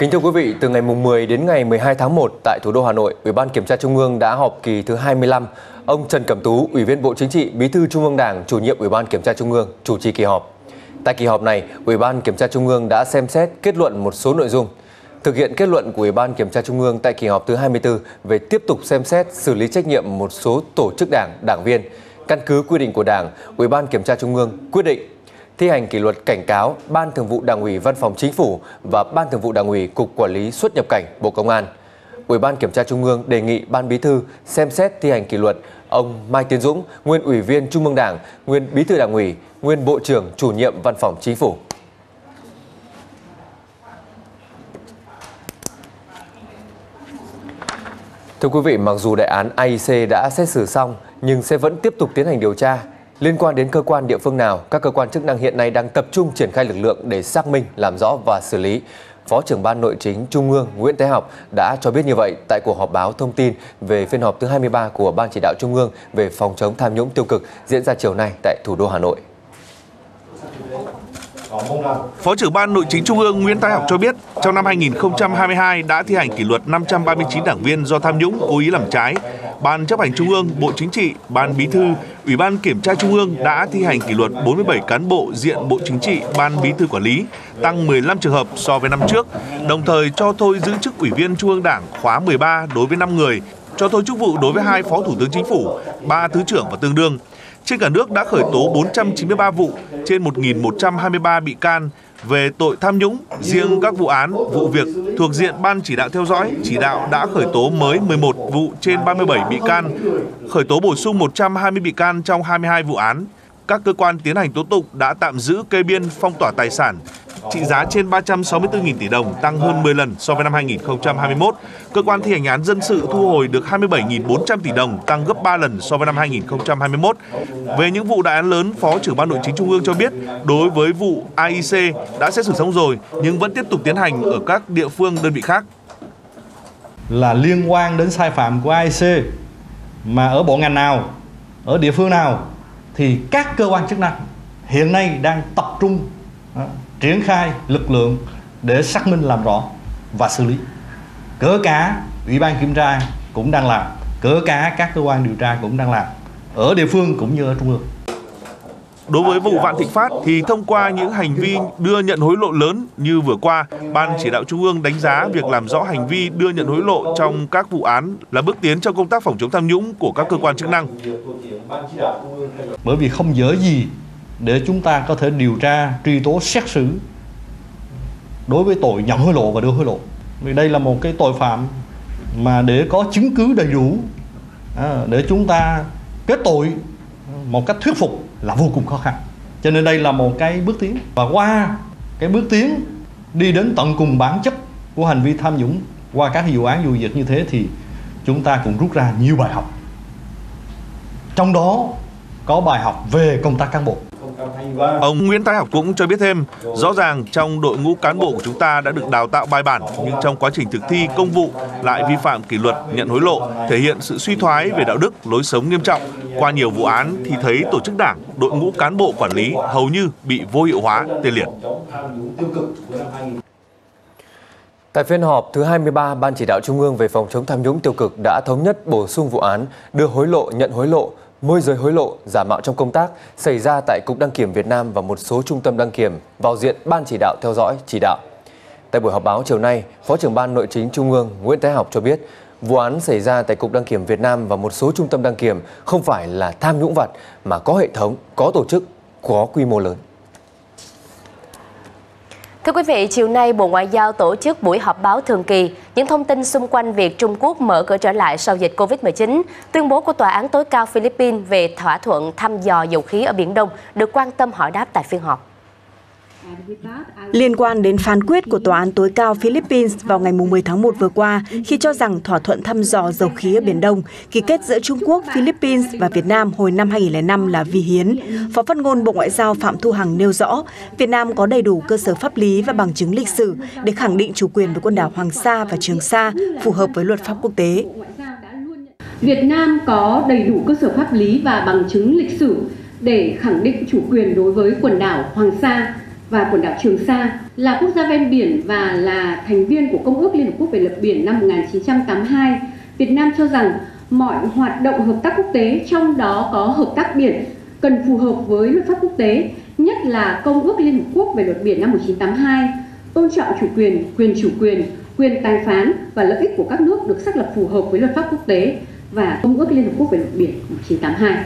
Kính thưa quý vị, từ ngày 10 đến ngày 12 tháng 1 tại thủ đô Hà Nội, Ủy ban Kiểm tra Trung ương đã họp kỳ thứ 25. Ông Trần Cẩm Tú, Ủy viên Bộ Chính trị, Bí thư Trung ương Đảng, chủ nhiệm Ủy ban Kiểm tra Trung ương, chủ trì kỳ họp. Tại kỳ họp này, Ủy ban Kiểm tra Trung ương đã xem xét kết luận một số nội dung. Thực hiện kết luận của Ủy ban Kiểm tra Trung ương tại kỳ họp thứ 24 về tiếp tục xem xét xử lý trách nhiệm một số tổ chức đảng, đảng viên. Căn cứ quy định của Đảng, Ủy ban Kiểm tra Trung ương quyết định thi hành kỷ luật cảnh cáo Ban Thường vụ Đảng ủy Văn phòng Chính phủ và Ban Thường vụ Đảng ủy Cục Quản lý xuất nhập cảnh Bộ Công an. Ủy ban Kiểm tra Trung ương đề nghị Ban Bí thư xem xét thi hành kỷ luật ông Mai Tiến Dũng, nguyên Ủy viên Trung ương Đảng, nguyên Bí thư Đảng ủy, nguyên Bộ trưởng Chủ nhiệm Văn phòng Chính phủ. Thưa quý vị, mặc dù đại án AIC đã xét xử xong nhưng sẽ vẫn tiếp tục tiến hành điều tra Liên quan đến cơ quan địa phương nào, các cơ quan chức năng hiện nay đang tập trung triển khai lực lượng để xác minh, làm rõ và xử lý. Phó trưởng ban nội chính Trung ương Nguyễn Thế Học đã cho biết như vậy tại cuộc họp báo thông tin về phiên họp thứ 23 của Ban chỉ đạo Trung ương về phòng chống tham nhũng tiêu cực diễn ra chiều nay tại thủ đô Hà Nội. Phó trưởng ban nội chính Trung ương Nguyễn Thái Học cho biết, trong năm 2022 đã thi hành kỷ luật 539 đảng viên do tham nhũng cố ý làm trái. Ban chấp hành Trung ương, Bộ Chính trị, Ban Bí thư, Ủy ban Kiểm tra Trung ương đã thi hành kỷ luật 47 cán bộ diện Bộ Chính trị, Ban Bí thư quản lý, tăng 15 trường hợp so với năm trước, đồng thời cho thôi giữ chức Ủy viên Trung ương Đảng khóa 13 đối với 5 người, cho thôi chức vụ đối với hai Phó Thủ tướng Chính phủ, ba Thứ trưởng và tương đương. Trên cả nước đã khởi tố 493 vụ trên 1.123 bị can về tội tham nhũng. Riêng các vụ án, vụ việc thuộc diện Ban chỉ đạo theo dõi, chỉ đạo đã khởi tố mới 11 vụ trên 37 bị can, khởi tố bổ sung 120 bị can trong 22 vụ án. Các cơ quan tiến hành tố tụng đã tạm giữ kê biên phong tỏa tài sản, trị giá trên 364.000 tỷ đồng, tăng hơn 10 lần so với năm 2021. Cơ quan thi hành án dân sự thu hồi được 27.400 tỷ đồng, tăng gấp 3 lần so với năm 2021. Về những vụ đại án lớn, Phó trưởng ban nội chính Trung ương cho biết, đối với vụ AIC đã xét xử xong rồi nhưng vẫn tiếp tục tiến hành ở các địa phương đơn vị khác. Là liên quan đến sai phạm của AIC mà ở bộ ngành nào, ở địa phương nào thì các cơ quan chức năng hiện nay đang tập trung triển khai lực lượng để xác minh làm rõ và xử lý cỡ cả ủy ban kiểm tra cũng đang làm cỡ cả các cơ quan điều tra cũng đang làm ở địa phương cũng như ở trung ương Đối với vụ Vạn Thịnh Phát thì thông qua những hành vi đưa nhận hối lộ lớn như vừa qua, Ban chỉ đạo Trung ương đánh giá việc làm rõ hành vi đưa nhận hối lộ trong các vụ án là bước tiến trong công tác phòng chống tham nhũng của các cơ quan chức năng. Bởi vì không dễ gì để chúng ta có thể điều tra, truy tố, xét xử đối với tội nhận hối lộ và đưa hối lộ. Vì đây là một cái tội phạm mà để có chứng cứ đầy đủ à, để chúng ta kết tội một cách thuyết phục là vô cùng khó khăn. Cho nên đây là một cái bước tiến và qua cái bước tiến đi đến tận cùng bản chất của hành vi tham nhũng qua các vụ án vụ việc như thế thì chúng ta cũng rút ra nhiều bài học. Trong đó có bài học về công tác cán bộ. Ông Nguyễn Thái Học cũng cho biết thêm, rõ ràng trong đội ngũ cán bộ của chúng ta đã được đào tạo bài bản, nhưng trong quá trình thực thi công vụ lại vi phạm kỷ luật, nhận hối lộ, thể hiện sự suy thoái về đạo đức, lối sống nghiêm trọng. Qua nhiều vụ án thì thấy tổ chức đảng, đội ngũ cán bộ quản lý hầu như bị vô hiệu hóa, tê liệt. Tại phiên họp thứ 23, Ban chỉ đạo Trung ương về phòng chống tham nhũng tiêu cực đã thống nhất bổ sung vụ án đưa hối lộ, nhận hối lộ môi giới hối lộ, giả mạo trong công tác xảy ra tại Cục Đăng kiểm Việt Nam và một số trung tâm đăng kiểm vào diện Ban chỉ đạo theo dõi, chỉ đạo. Tại buổi họp báo chiều nay, Phó trưởng Ban Nội chính Trung ương Nguyễn Thái Học cho biết, vụ án xảy ra tại Cục Đăng kiểm Việt Nam và một số trung tâm đăng kiểm không phải là tham nhũng vặt mà có hệ thống, có tổ chức, có quy mô lớn. Thưa quý vị, chiều nay Bộ Ngoại giao tổ chức buổi họp báo thường kỳ những thông tin xung quanh việc Trung Quốc mở cửa trở lại sau dịch Covid-19, tuyên bố của Tòa án tối cao Philippines về thỏa thuận thăm dò dầu khí ở Biển Đông được quan tâm hỏi đáp tại phiên họp. Liên quan đến phán quyết của Tòa án tối cao Philippines vào ngày 10 tháng 1 vừa qua khi cho rằng thỏa thuận thăm dò dầu khí ở Biển Đông ký kết giữa Trung Quốc, Philippines và Việt Nam hồi năm 2005 là vi hiến, Phó phát ngôn Bộ Ngoại giao Phạm Thu Hằng nêu rõ Việt Nam có đầy đủ cơ sở pháp lý và bằng chứng lịch sử để khẳng định chủ quyền với quần đảo Hoàng Sa và Trường Sa phù hợp với luật pháp quốc tế. Việt Nam có đầy đủ cơ sở pháp lý và bằng chứng lịch sử để khẳng định chủ quyền đối với quần đảo Hoàng Sa và quần đảo Trường Sa là quốc gia ven biển và là thành viên của Công ước Liên Hợp Quốc về luật biển năm 1982, Việt Nam cho rằng mọi hoạt động hợp tác quốc tế, trong đó có hợp tác biển, cần phù hợp với luật pháp quốc tế, nhất là Công ước Liên Hợp Quốc về luật biển năm 1982, tôn trọng chủ quyền, quyền chủ quyền, quyền tài phán và lợi ích của các nước được xác lập phù hợp với luật pháp quốc tế và Công ước Liên Hợp Quốc về luật biển 1982.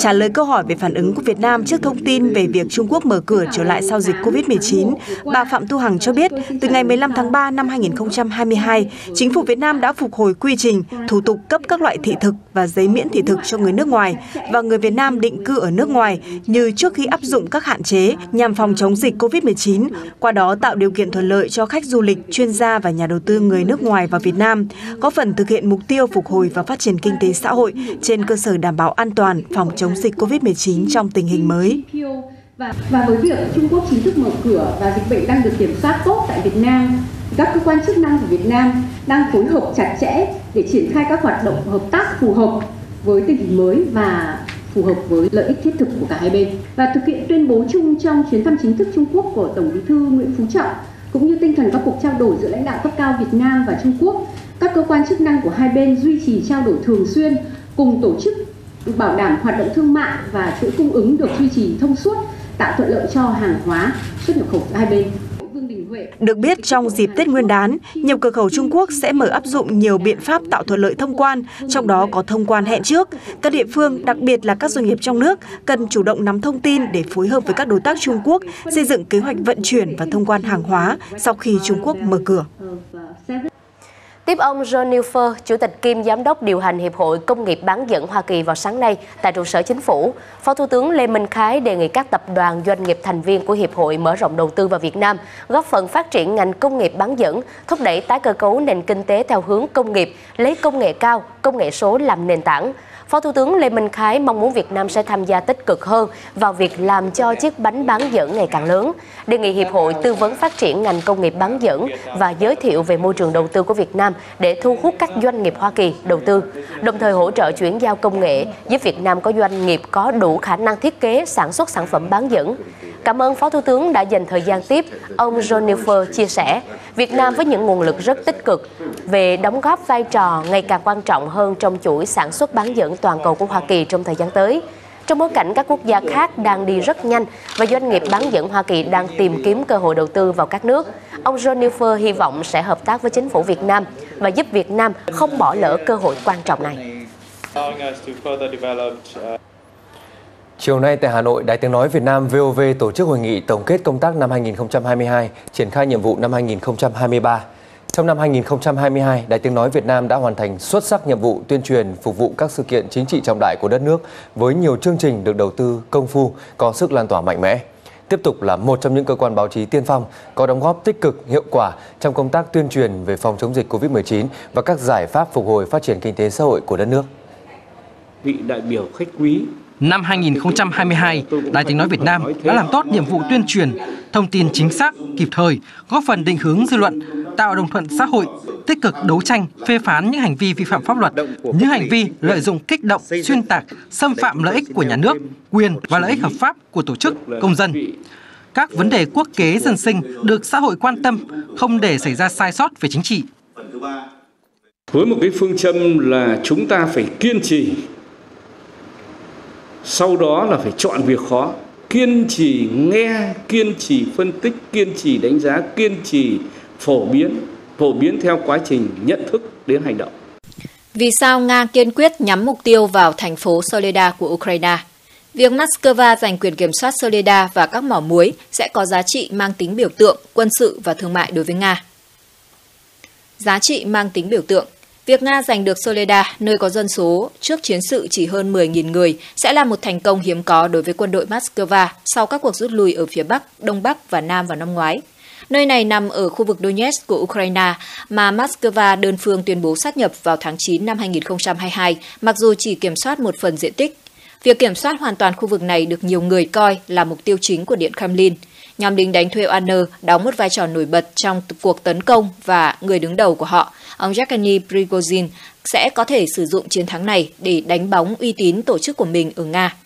Trả lời câu hỏi về phản ứng của Việt Nam trước thông tin về việc Trung Quốc mở cửa trở lại sau dịch COVID-19, bà Phạm Thu Hằng cho biết từ ngày 15 tháng 3 năm 2022, chính phủ Việt Nam đã phục hồi quy trình, thủ tục cấp các loại thị thực và giấy miễn thị thực cho người nước ngoài và người Việt Nam định cư ở nước ngoài như trước khi áp dụng các hạn chế nhằm phòng chống dịch COVID-19, qua đó tạo điều kiện thuận lợi cho khách du lịch, chuyên gia và nhà đầu tư người nước ngoài vào Việt Nam, có phần thực hiện mục tiêu phục hồi và phát triển kinh tế xã hội trên cơ sở đảm bảo an toàn phòng chống dịch COVID-19 trong tình hình mới. Và, và với việc Trung Quốc chính thức mở cửa và dịch bệnh đang được kiểm soát tốt tại Việt Nam, các cơ quan chức năng của Việt Nam đang phối hợp chặt chẽ để triển khai các hoạt động hợp tác phù hợp với tình hình mới và phù hợp với lợi ích thiết thực của cả hai bên và thực hiện tuyên bố chung trong chuyến thăm chính thức Trung Quốc của Tổng Bí thư Nguyễn Phú Trọng cũng như tinh thần các cuộc trao đổi giữa lãnh đạo cấp cao Việt Nam và Trung Quốc, các cơ quan chức năng của hai bên duy trì trao đổi thường xuyên cùng tổ chức bảo đảm hoạt động thương mại và chuỗi cung ứng được duy trì thông suốt, tạo thuận lợi cho hàng hóa xuất nhập khẩu hai bên. Được biết, trong dịp Tết Nguyên đán, nhiều cửa khẩu Trung Quốc sẽ mở áp dụng nhiều biện pháp tạo thuận lợi thông quan, trong đó có thông quan hẹn trước. Các địa phương, đặc biệt là các doanh nghiệp trong nước, cần chủ động nắm thông tin để phối hợp với các đối tác Trung Quốc xây dựng kế hoạch vận chuyển và thông quan hàng hóa sau khi Trung Quốc mở cửa. Tiếp ông John Newfer, Chủ tịch kiêm Giám đốc điều hành Hiệp hội Công nghiệp bán dẫn Hoa Kỳ vào sáng nay tại trụ sở chính phủ, Phó Thủ tướng Lê Minh Khái đề nghị các tập đoàn doanh nghiệp thành viên của Hiệp hội mở rộng đầu tư vào Việt Nam, góp phần phát triển ngành công nghiệp bán dẫn, thúc đẩy tái cơ cấu nền kinh tế theo hướng công nghiệp, lấy công nghệ cao, công nghệ số làm nền tảng, Phó Thủ tướng Lê Minh Khái mong muốn Việt Nam sẽ tham gia tích cực hơn vào việc làm cho chiếc bánh bán dẫn ngày càng lớn, đề nghị Hiệp hội tư vấn phát triển ngành công nghiệp bán dẫn và giới thiệu về môi trường đầu tư của Việt Nam để thu hút các doanh nghiệp Hoa Kỳ đầu tư, đồng thời hỗ trợ chuyển giao công nghệ giúp Việt Nam có doanh nghiệp có đủ khả năng thiết kế sản xuất sản phẩm bán dẫn. Cảm ơn Phó Thủ tướng đã dành thời gian tiếp. Ông John chia sẻ, Việt Nam với những nguồn lực rất tích cực về đóng góp vai trò ngày càng quan trọng hơn trong chuỗi sản xuất bán dẫn toàn cầu của Hoa Kỳ trong thời gian tới. Trong bối cảnh các quốc gia khác đang đi rất nhanh và doanh nghiệp bán dẫn Hoa Kỳ đang tìm kiếm cơ hội đầu tư vào các nước, ông John hy vọng sẽ hợp tác với chính phủ Việt Nam và giúp Việt Nam không bỏ lỡ cơ hội quan trọng này. Chiều nay tại Hà Nội, Đài Tiếng Nói Việt Nam VOV tổ chức hội nghị tổng kết công tác năm 2022, triển khai nhiệm vụ năm 2023. Trong năm 2022, Đài Tiếng Nói Việt Nam đã hoàn thành xuất sắc nhiệm vụ tuyên truyền phục vụ các sự kiện chính trị trọng đại của đất nước với nhiều chương trình được đầu tư công phu, có sức lan tỏa mạnh mẽ. Tiếp tục là một trong những cơ quan báo chí tiên phong có đóng góp tích cực, hiệu quả trong công tác tuyên truyền về phòng chống dịch COVID-19 và các giải pháp phục hồi phát triển kinh tế xã hội của đất nước. Vị đại biểu khách quý Năm 2022, Đài Tiếng Nói Việt Nam đã làm tốt nhiệm vụ tuyên truyền, thông tin chính xác, kịp thời, góp phần định hướng dư luận, tạo đồng thuận xã hội, tích cực đấu tranh, phê phán những hành vi vi phạm pháp luật, những hành vi lợi dụng kích động, xuyên tạc, xâm phạm lợi ích của nhà nước, quyền và lợi ích hợp pháp của tổ chức, công dân. Các vấn đề quốc kế dân sinh được xã hội quan tâm, không để xảy ra sai sót về chính trị. Với một cái phương châm là chúng ta phải kiên trì sau đó là phải chọn việc khó kiên trì nghe kiên trì phân tích kiên trì đánh giá kiên trì phổ biến phổ biến theo quá trình nhận thức đến hành động vì sao Nga kiên quyết nhắm mục tiêu vào thành phố Soledar của Ukraine? Việc Moscow giành quyền kiểm soát Soledar và các mỏ muối sẽ có giá trị mang tính biểu tượng, quân sự và thương mại đối với Nga. Giá trị mang tính biểu tượng Việc Nga giành được Soledar, nơi có dân số trước chiến sự chỉ hơn 10.000 người, sẽ là một thành công hiếm có đối với quân đội Moscow sau các cuộc rút lui ở phía Bắc, Đông Bắc và Nam vào năm ngoái. Nơi này nằm ở khu vực Donetsk của Ukraine mà Moscow đơn phương tuyên bố sát nhập vào tháng 9 năm 2022, mặc dù chỉ kiểm soát một phần diện tích. Việc kiểm soát hoàn toàn khu vực này được nhiều người coi là mục tiêu chính của Điện Kremlin. Nhóm lính đánh thuê Wagner đóng một vai trò nổi bật trong cuộc tấn công và người đứng đầu của họ, ông Yevgeny Prigozhin, sẽ có thể sử dụng chiến thắng này để đánh bóng uy tín tổ chức của mình ở Nga.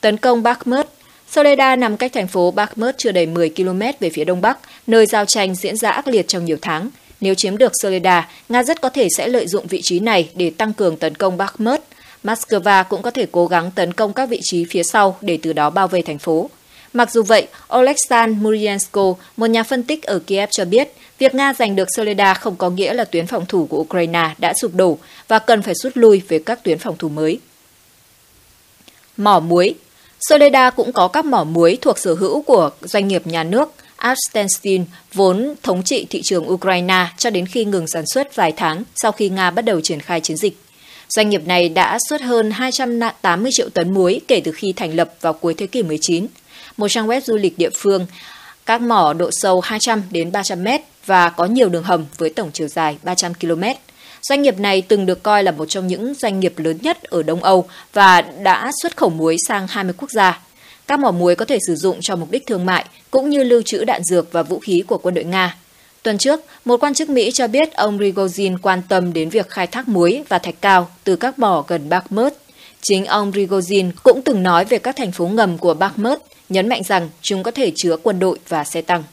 Tấn công Bakhmut Soleda nằm cách thành phố Bakhmut chưa đầy 10 km về phía đông bắc, nơi giao tranh diễn ra ác liệt trong nhiều tháng. Nếu chiếm được Soleda, Nga rất có thể sẽ lợi dụng vị trí này để tăng cường tấn công Bakhmut. Moscow cũng có thể cố gắng tấn công các vị trí phía sau để từ đó bao vây thành phố. Mặc dù vậy, Oleksandr Muryansko, một nhà phân tích ở Kiev cho biết, việc Nga giành được Soledar không có nghĩa là tuyến phòng thủ của Ukraine đã sụp đổ và cần phải rút lui về các tuyến phòng thủ mới. Mỏ muối Soledar cũng có các mỏ muối thuộc sở hữu của doanh nghiệp nhà nước Astenstein vốn thống trị thị trường Ukraine cho đến khi ngừng sản xuất vài tháng sau khi Nga bắt đầu triển khai chiến dịch. Doanh nghiệp này đã xuất hơn 280 triệu tấn muối kể từ khi thành lập vào cuối thế kỷ 19. Một trang web du lịch địa phương, các mỏ độ sâu 200 đến 300 mét và có nhiều đường hầm với tổng chiều dài 300 km. Doanh nghiệp này từng được coi là một trong những doanh nghiệp lớn nhất ở Đông Âu và đã xuất khẩu muối sang 20 quốc gia. Các mỏ muối có thể sử dụng cho mục đích thương mại cũng như lưu trữ đạn dược và vũ khí của quân đội Nga. Tuần trước, một quan chức Mỹ cho biết ông Rigozin quan tâm đến việc khai thác muối và thạch cao từ các mỏ gần Bakhmut. Chính ông Rigozin cũng từng nói về các thành phố ngầm của Bakhmut, nhấn mạnh rằng chúng có thể chứa quân đội và xe tăng.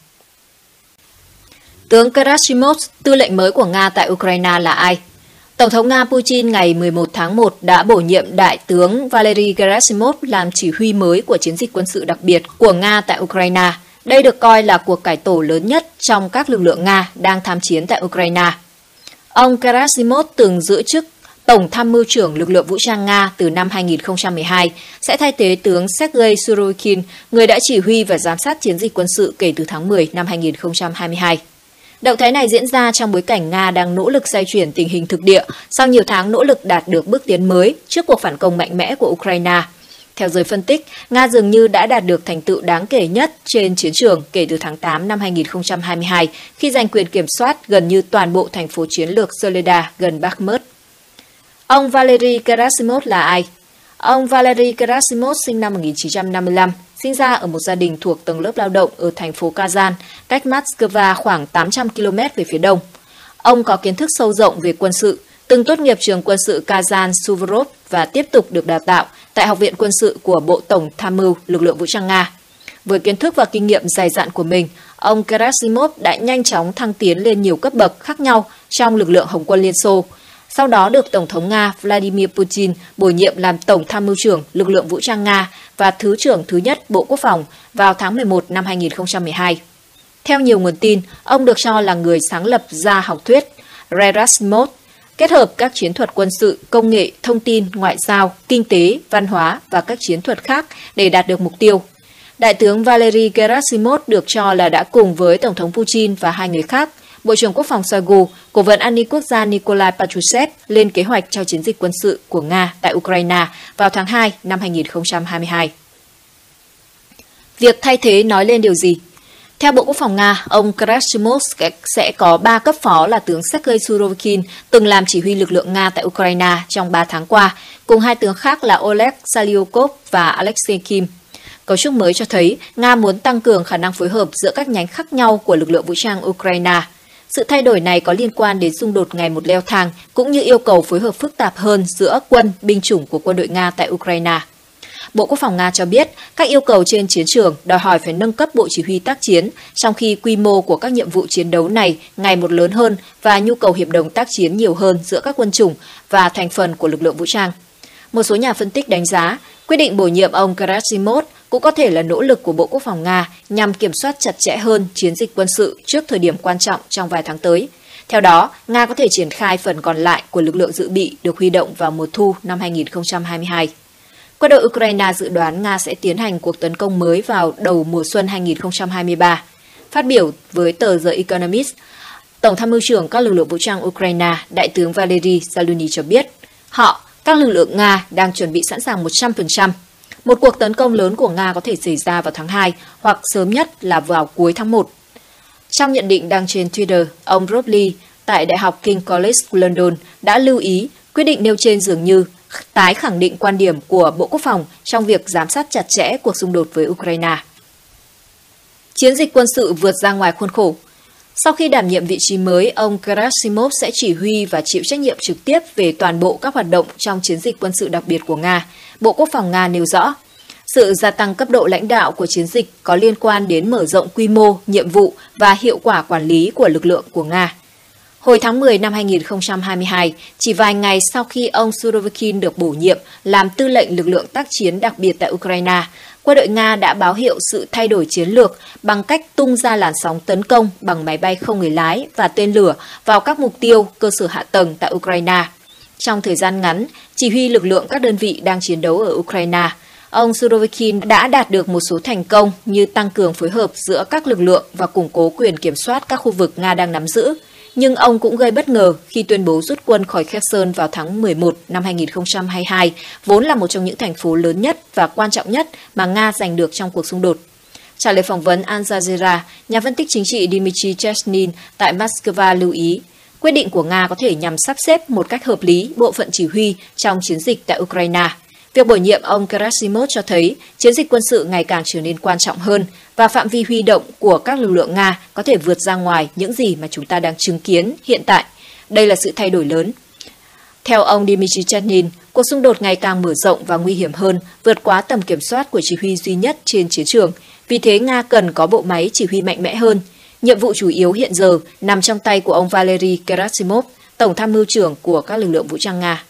Tướng Gerasimov, tư lệnh mới của Nga tại Ukraine là ai? Tổng thống Nga Putin ngày 11 tháng 1 đã bổ nhiệm Đại tướng Valery Gerasimov làm chỉ huy mới của chiến dịch quân sự đặc biệt của Nga tại Ukraine. Đây được coi là cuộc cải tổ lớn nhất trong các lực lượng Nga đang tham chiến tại Ukraine. Ông Gerasimov từng giữ chức Tổng tham mưu trưởng lực lượng vũ trang Nga từ năm 2012, sẽ thay thế tướng Sergei Surokin, người đã chỉ huy và giám sát chiến dịch quân sự kể từ tháng 10 năm 2022. Động thái này diễn ra trong bối cảnh Nga đang nỗ lực xoay chuyển tình hình thực địa sau nhiều tháng nỗ lực đạt được bước tiến mới trước cuộc phản công mạnh mẽ của Ukraine. Theo giới phân tích, Nga dường như đã đạt được thành tựu đáng kể nhất trên chiến trường kể từ tháng 8 năm 2022 khi giành quyền kiểm soát gần như toàn bộ thành phố chiến lược Soledar gần Bakhmut. Ông Valery Gerasimov là ai? Ông Valery Gerasimov sinh năm 1955, sinh ra ở một gia đình thuộc tầng lớp lao động ở thành phố Kazan, cách Moscow khoảng 800 km về phía đông. Ông có kiến thức sâu rộng về quân sự, từng tốt nghiệp trường quân sự Kazan Suvorov và tiếp tục được đào tạo tại Học viện Quân sự của Bộ Tổng Tham mưu Lực lượng Vũ trang Nga. Với kiến thức và kinh nghiệm dày dặn của mình, ông Gerasimov đã nhanh chóng thăng tiến lên nhiều cấp bậc khác nhau trong lực lượng Hồng quân Liên Xô, sau đó được Tổng thống Nga Vladimir Putin bổ nhiệm làm Tổng tham mưu trưởng lực lượng vũ trang Nga và Thứ trưởng thứ nhất Bộ Quốc phòng vào tháng 11 năm 2012. Theo nhiều nguồn tin, ông được cho là người sáng lập ra học thuyết Gerasimov, kết hợp các chiến thuật quân sự, công nghệ, thông tin, ngoại giao, kinh tế, văn hóa và các chiến thuật khác để đạt được mục tiêu. Đại tướng Valery Gerasimov được cho là đã cùng với Tổng thống Putin và hai người khác – Bộ trưởng Quốc phòng Shoigu, Cố vấn an ninh quốc gia Nikolai Patrushev lên kế hoạch cho chiến dịch quân sự của Nga tại Ukraine vào tháng 2 năm 2022. Việc thay thế nói lên điều gì? Theo Bộ Quốc phòng Nga, ông Gerasimov sẽ có 3 cấp phó là tướng Sergei Surovikin, từng làm chỉ huy lực lượng Nga tại Ukraine trong 3 tháng qua, cùng hai tướng khác là Oleg Salyukov và Alexei Kim. Cấu trúc mới cho thấy Nga muốn tăng cường khả năng phối hợp giữa các nhánh khác nhau của lực lượng vũ trang Ukraine. Sự thay đổi này có liên quan đến xung đột ngày một leo thang, cũng như yêu cầu phối hợp phức tạp hơn giữa quân, binh chủng của quân đội Nga tại Ukraine. Bộ Quốc phòng Nga cho biết các yêu cầu trên chiến trường đòi hỏi phải nâng cấp bộ chỉ huy tác chiến, trong khi quy mô của các nhiệm vụ chiến đấu này ngày một lớn hơn và nhu cầu hiệp đồng tác chiến nhiều hơn giữa các quân chủng và thành phần của lực lượng vũ trang. Một số nhà phân tích đánh giá, quyết định bổ nhiệm ông Gerasimov cũng có thể là nỗ lực của Bộ Quốc phòng Nga nhằm kiểm soát chặt chẽ hơn chiến dịch quân sự trước thời điểm quan trọng trong vài tháng tới. Theo đó, Nga có thể triển khai phần còn lại của lực lượng dự bị được huy động vào mùa thu năm 2022. Quân đội Ukraine dự đoán Nga sẽ tiến hành cuộc tấn công mới vào đầu mùa xuân 2023. Phát biểu với tờ The Economist, Tổng tham mưu trưởng các lực lượng vũ trang Ukraine, Đại tướng Valery Zaluny cho biết, họ, các lực lượng Nga đang chuẩn bị sẵn sàng 100% một cuộc tấn công lớn của Nga có thể xảy ra vào tháng 2 hoặc sớm nhất là vào cuối tháng 1. Trong nhận định đăng trên Twitter, ông Rob Lee tại Đại học King College London đã lưu ý quyết định nêu trên dường như tái khẳng định quan điểm của Bộ Quốc phòng trong việc giám sát chặt chẽ cuộc xung đột với Ukraine. Chiến dịch quân sự vượt ra ngoài khuôn khổ sau khi đảm nhiệm vị trí mới, ông Gerasimov sẽ chỉ huy và chịu trách nhiệm trực tiếp về toàn bộ các hoạt động trong chiến dịch quân sự đặc biệt của Nga. Bộ Quốc phòng Nga nêu rõ, Sự gia tăng cấp độ lãnh đạo của chiến dịch có liên quan đến mở rộng quy mô, nhiệm vụ và hiệu quả quản lý của lực lượng của Nga. Hồi tháng 10 năm 2022, chỉ vài ngày sau khi ông Surovikin được bổ nhiệm làm tư lệnh lực lượng tác chiến đặc biệt tại Ukraine, quân đội Nga đã báo hiệu sự thay đổi chiến lược bằng cách tung ra làn sóng tấn công bằng máy bay không người lái và tên lửa vào các mục tiêu cơ sở hạ tầng tại Ukraine. Trong thời gian ngắn, chỉ huy lực lượng các đơn vị đang chiến đấu ở Ukraine, ông Surovikin đã đạt được một số thành công như tăng cường phối hợp giữa các lực lượng và củng cố quyền kiểm soát các khu vực Nga đang nắm giữ. Nhưng ông cũng gây bất ngờ khi tuyên bố rút quân khỏi Kherson vào tháng 11 năm 2022, vốn là một trong những thành phố lớn nhất và quan trọng nhất mà Nga giành được trong cuộc xung đột. Trả lời phỏng vấn Al Jazeera, nhà phân tích chính trị Dmitry Chesnin tại Moscow lưu ý, quyết định của Nga có thể nhằm sắp xếp một cách hợp lý bộ phận chỉ huy trong chiến dịch tại Ukraine. Việc bổ nhiệm ông Gerasimov cho thấy chiến dịch quân sự ngày càng trở nên quan trọng hơn và phạm vi huy động của các lực lượng Nga có thể vượt ra ngoài những gì mà chúng ta đang chứng kiến hiện tại. Đây là sự thay đổi lớn. Theo ông Dmitry Chanin, cuộc xung đột ngày càng mở rộng và nguy hiểm hơn, vượt quá tầm kiểm soát của chỉ huy duy nhất trên chiến trường. Vì thế Nga cần có bộ máy chỉ huy mạnh mẽ hơn. Nhiệm vụ chủ yếu hiện giờ nằm trong tay của ông Valery Gerasimov, tổng tham mưu trưởng của các lực lượng vũ trang Nga.